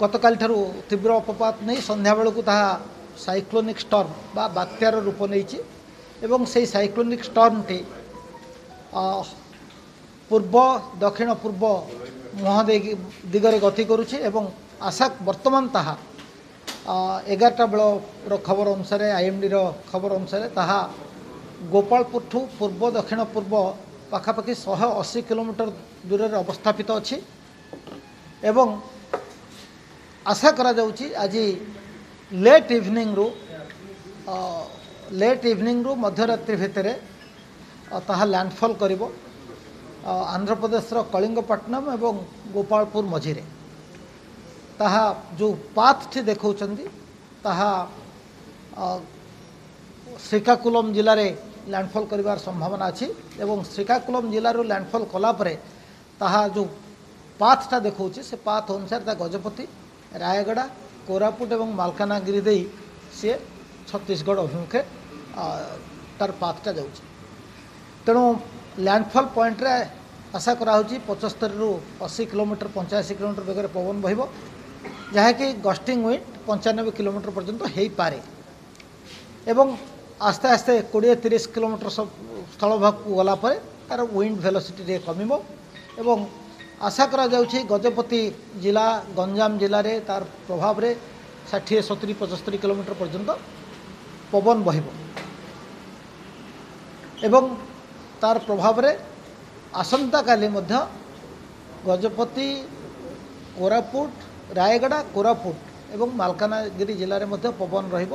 ଗତକାଲିଠାରୁ ତୀବ୍ର ଅପପାତ ନେଇ ସନ୍ଧ୍ୟାବେଳକୁ ତାହା ସାଇକ୍ଲୋନିକ୍ ଷ୍ଟର୍ମ ବା ବାତ୍ୟାର ରୂପ ନେଇଛି ଏବଂ ସେହି ସାଇକ୍ଲୋନିକ୍ ଷ୍ଟର୍ମଟି ପୂର୍ବ ଦକ୍ଷିଣ ପୂର୍ବ ମୁହଁ ଦେଇକି ଦିଗରେ ଗତି କରୁଛି ଏବଂ ଆଶା ବର୍ତ୍ତମାନ ତାହା ଏଗାରଟା ବେଳର ଖବର ଅନୁସାରେ ଆଇଏମ୍ଡିର ଖବର ଅନୁସାରେ ତାହା ଗୋପାଳପୁରଠୁ ପୂର୍ବ ଦକ୍ଷିଣ ପୂର୍ବ ପାଖାପାଖି ଶହେ ଅଶୀ କିଲୋମିଟର ଦୂରରେ ଅବସ୍ଥାପିତ ଅଛି ଏବଂ আশা করা যাচ্ছে আজ লেট ইভিনিং রু লেট ইভিনিং রু মধ্যরাত্রি ভিতরে তাহা ল্যান্ডফল করিব ଆନ୍ଧ୍ରପ୍ରଦେଶର କଳିଙ୍ଗପଟନମ୍ ଏବଂ ଗୋପାଳପୁର ମଝିରେ ତାହା ଯେଉଁ ପାଥ୍ଟି ଦେଖାଉଛନ୍ତି ତାହା ଶ୍ରୀକାକୁଲମ୍ ଜିଲ୍ଲାରେ ଲ୍ୟାଣ୍ଡଫଲ୍ କରିବାର ସମ୍ଭାବନା ଅଛି ଏବଂ ଶ୍ରୀକାକୁଲମ୍ ଜିଲ୍ଲାରୁ ଲ୍ୟାଣ୍ଡଫଲ୍ କଲା ପରେ ତାହା ଯେଉଁ ପାଥ୍ଟା ଦେଖାଉଛି ସେ ପାଥ୍ ଅନୁସାରେ ତା ଗଜପତି ରାୟଗଡ଼ା କୋରାପୁଟ ଏବଂ ମାଲକାନଗିରି ଦେଇ ସିଏ ଛତିଶଗଡ଼ ଅଭିମୁଖେ ତାର ପାଥଟା ଯାଉଛି ତେଣୁ ଲ୍ୟାଣ୍ଡଫଲ୍ ପଏଣ୍ଟରେ ଆଶା କରାହେଉଛି ପଞ୍ଚସ୍ତରୀରୁ ଅଶୀ କିଲୋମିଟର ପଞ୍ଚାଅଶୀ କିଲୋମିଟର ବେଗରେ ପବନ ବହିବ ଯାହାକି ଗଷ୍ଟିଂ ୱିଣ୍ଡ ପଞ୍ଚାନବେ କିଲୋମିଟର ପର୍ଯ୍ୟନ୍ତ ହୋଇପାରେ ଏବଂ আস্তে আস্তে কোড়িয়ে তিরিশ কিলোমিটর সব স্থলভাগকু গলা পরে তার উইন্ড ভেলোসিটি টিকে কমিব এবং আশা করা যাচ্ছে গজপতি জেলা গঞ্জাম জেলার তার প্রভাবে ষাঠি সতুরি পঁচস্তরি কিলোমিটার পর্যন্ত পবন বহব এবং তার প্রভাবে আসন্তকালে মধ্য গজপতি কোরাপুট রায়গড়া কোরাপুট এবং মালকানগিরি জেলার মধ্যে পবন রহব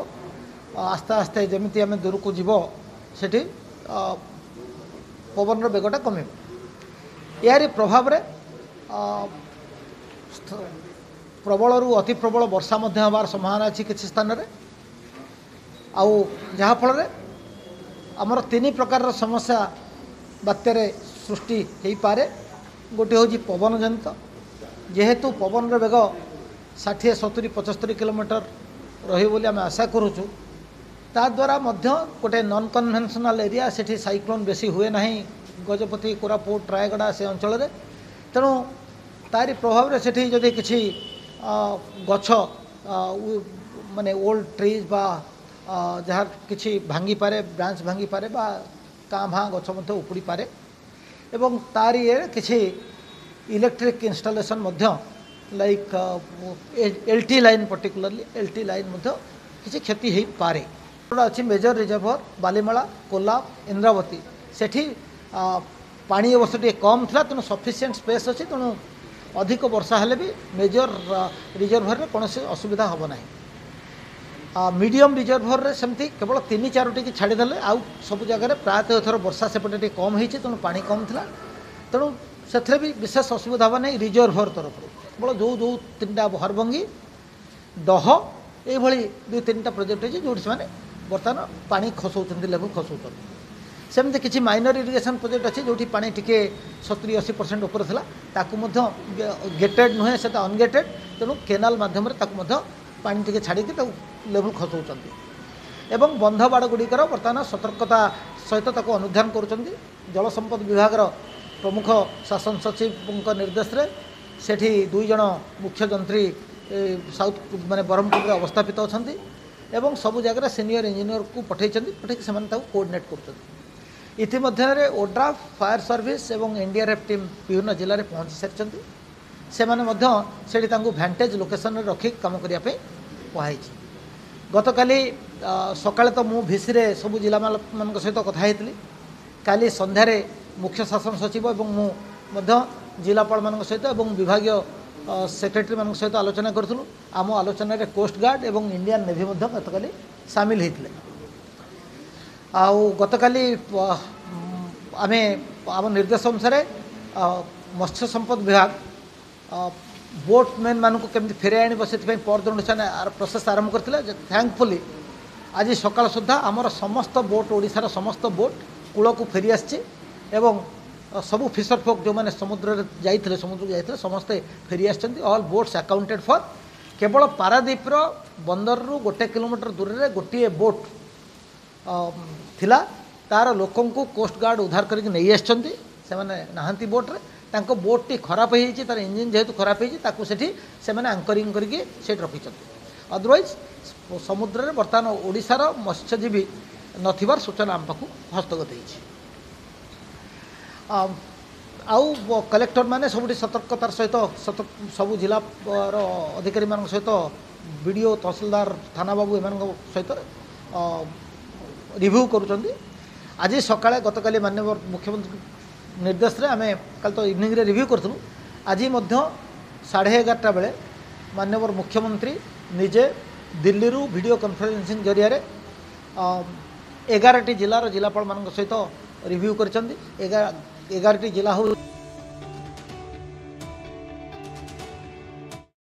আস্তে আস্তে যেমি আমি দূরক যাব সেটি পবনর বেগটা কমে এর প্রভাবে प्रबल रु अति प्रबल वर्षा हमार संभावना अच्छी किसी स्थान आफल आमर तीन प्रकार समस्या बात्यार सृष्टि हो पाए गोटे हूँ पवन जनित जेहेतु पवन रेग षाठी सतुरी पचस्तरी कोमीटर रही आम आशा करुचु ताद्वारा गोटे नन कनभेनसनाल एरिया सेठी साइक्लोन बेसी हुए ना गजपति कोरापुट रायगढ़ से अंचल ତେଣୁ ତାରି ପ୍ରଭାବରେ ସେଠି ଯଦି କିଛି ଗଛ ମାନେ ଓଲ୍ଡ ଟ୍ରିଜ୍ ବା ଯାହା କିଛି ଭାଙ୍ଗିପାରେ ବ୍ରାଞ୍ଚ ଭାଙ୍ଗିପାରେ ବା କାଁ ଭାଁ ଗଛ ମଧ୍ୟ ଉପୁଡ଼ିପାରେ ଏବଂ ତାରି ଇଏରେ କିଛି ଇଲେକ୍ଟ୍ରିକ୍ ଇନଷ୍ଟଲେସନ୍ ମଧ୍ୟ like L T line particularly L T line ମଧ୍ୟ କିଛି କ୍ଷତି ହୋଇପାରେ ଗୋଟେ ଅଛି ମେଜର୍ ରିଜର୍ଭର୍ ବାଲିମେଳା କୋଲାବ ଇନ୍ଦ୍ରାବତୀ ସେଠି ପାଣି ଅବଶ୍ୟ ଟିକେ କମ୍ ଥିଲା ତେଣୁ ସଫିସିଏଣ୍ଟ ସ୍ପେସ୍ ଅଛି ତେଣୁ ଅଧିକ ବର୍ଷା ହେଲେ ବି ମେଜର ରିଜର୍ଭରରେ କୌଣସି ଅସୁବିଧା ହେବ ନାହିଁ ମିଡ଼ିୟମ୍ ରିଜର୍ଭରରେ ସେମିତି କେବଳ ତିନି ଚାରୋଟିକି ଛାଡ଼ିଦେଲେ ଆଉ ସବୁ ଜାଗାରେ ପ୍ରାୟତଃ ଏଥର ବର୍ଷା ସେପଟେ ଟିକେ କମ୍ ହେଇଛି ତେଣୁ ପାଣି କମ୍ ଥିଲା ତେଣୁ ସେଥିରେ ବି ବିଶେଷ ଅସୁବିଧା ହେବ ନାହିଁ ରିଜର୍ଭର ତରଫରୁ କେବଳ ଯେଉଁ ଯେଉଁ ତିନିଟା ହରବଙ୍ଗୀ ଦହ ଏଇଭଳି ଦୁଇ ତିନିଟା ପ୍ରୋଜେକ୍ଟ ହେଇଛି ଯେଉଁଠି ସେମାନେ ବର୍ତ୍ତମାନ ପାଣି ଖସଉଛନ୍ତି ଲେମ୍ବୁ ଖସଉଛନ୍ତି ᱥᱮᱢᱫে কিচি মাইনর ইরিগেশন প্রজেক্ট আছে যোটি পানি টিকে 70 80% ওপৰ থলা তাৰক মধ্য গেটেড নহয় seta un-gated তেনো ক্যানেল মাধ্যমৰে তাক মধ্য পানি টিকে ছাঢ়িকি তাউ লেভেল খচউচন্তি এবং বন্ধবাড় গুডি কৰ বৰ্তমান সতৰ্কতা সৈতে তাক অনুধান কৰচন্তি জলসম্পদ বিভাগৰ প্ৰমukh শাসন सचिवৰ নিৰ্দেশৰে সেইটি দুইজন মুখ্যমন্ত্ৰী সাউথ মানে বৰমটৰ অৱস্থাপিত অছন্তি এবং সবু জাগৰা সিনিয়ৰ ইঞ্জিনিয়ৰক পঠাইচন্তি পঠাইকি সামন্ত কোৰ্ডিনেট কৰচত ইতিমধ্যে ওড্রাফ ফায়ার সর্ভিস এবং এনডিআরএফ টিম বিভিন্ন জেলায় পৌঁছি সারি সেমানে মধ্যে সেটি তাঙ্কু ভ্যান্টেজ লোকেসনরে রক্ষি কাম করা কুহাইছি গতকাল সকালে তো মু ভিসিরে সবু জেলা মান সহ কথা হয়েছিল কালি সন্ধ্যার মুখ্য শাসন সচিব এবং মু জেলাপাল মান সহ এবং বিভাগীয় সেক্রেটারি মান সহ আলোচনা করুলু আম আলোচনায় কোস্টগার্ড এবং ইন্ডিয়ান নেভি গতকাল সামিল হয়েছিল ଆଉ ଗତକାଲି ଆମେ ଆମ ନିର୍ଦ୍ଦେଶ ଅନୁସାରେ ମତ୍ସ୍ୟ ସମ୍ପଦ ବିଭାଗ ବୋଟ୍ମ୍ୟାନ୍ମାନଙ୍କୁ କେମିତି ଫେରାଇ ଆଣିବ ସେଥିପାଇଁ ପରଦିନ ସେମାନେ ପ୍ରୋସେସ୍ ଆରମ୍ଭ କରିଥିଲେ ଯେ ଥ୍ୟାଙ୍କଫୁଲି ଆଜି ସକାଳ ସୁଦ୍ଧା ଆମର ସମସ୍ତ ବୋଟ୍ ଓଡ଼ିଶାର ସମସ୍ତ ବୋଟ୍ କୂଳକୁ ଫେରିଆସିଛି ଏବଂ ସବୁ ଫିସର୍ ଫୋକ୍ ଯେଉଁମାନେ ସମୁଦ୍ରରେ ଯାଇଥିଲେ ସମୁଦ୍ରକୁ ଯାଇଥିଲେ ସମସ୍ତେ ଫେରିଆସିଛନ୍ତି ଅଲ୍ ବୋଟ୍ସ ଆକାଉଣ୍ଟେଡ଼୍ ଫର୍ କେବଳ ପାରାଦ୍ୱୀପର ବନ୍ଦରରୁ ଗୋଟେ କିଲୋମିଟର ଦୂରରେ ଗୋଟିଏ ବୋଟ୍ ଥିଲା ତାର ଲୋକଙ୍କୁ କୋଷ୍ଟଗାର୍ଡ଼ ଉଦ୍ଧାର କରିକି ନେଇ ଆସିଛନ୍ତି ସେମାନେ ନାହାନ୍ତି ବୋଟ୍ରେ ତାଙ୍କ ବୋଟ୍ଟି ଖରାପ ହେଇଯାଇଛି ତାର ଇଞ୍ଜିନ୍ ଯେହେତୁ ଖରାପ ହେଇଛି ତାକୁ ସେଠି ସେମାନେ ଆଙ୍କରିଂ କରିକି ସେଠି ରଖିଛନ୍ତି ଅଦରୱାଇଜ୍ ସମୁଦ୍ରରେ ବର୍ତ୍ତମାନ ଓଡ଼ିଶାର ମତ୍ସ୍ୟଜୀବୀ ନଥିବାର ସୂଚନା ଆମ ପାଖକୁ ହସ୍ତଗତ ହେଇଛି ଆଉ କଲେକ୍ଟରମାନେ ସବୁଠି ସତର୍କତାର ସହିତ ସବୁ ଜିଲ୍ଲାର ଅଧିକାରୀମାନଙ୍କ ସହିତ ବିଡ଼ିଓ ତହସିଲଦାର ଥାନାବାବୁ ଏମାନଙ୍କ ସହିତ ରିଭ୍ୟୁ କରୁଛନ୍ତି ଆଜି ସକାଳେ ଗତକାଲି ମାନ୍ୟବର ମୁଖ୍ୟମନ୍ତ୍ରୀ ନିର୍ଦ୍ଦେଶରେ ଆମେ କାଲି ତ ଇଭିନିଂରେ ରିଭ୍ୟୁ କରୁଥିଲୁ ଆଜି ମଧ୍ୟ ସାଢ଼େ ଏଗାରଟା ବେଳେ ମାନ୍ୟବର ମୁଖ୍ୟମନ୍ତ୍ରୀ ନିଜେ ଦିଲ୍ଲୀରୁ ଭିଡ଼ିଓ କନଫରେନ୍ସିଂ ଜରିଆରେ ଏଗାରଟି ଜିଲ୍ଲାର ଜିଲ୍ଲାପାଳମାନଙ୍କ ସହିତ ରିଭ୍ୟୁ କରିଛନ୍ତି ଏଗାର ଏଗାରଟି ଜିଲ୍ଲା ହେଉ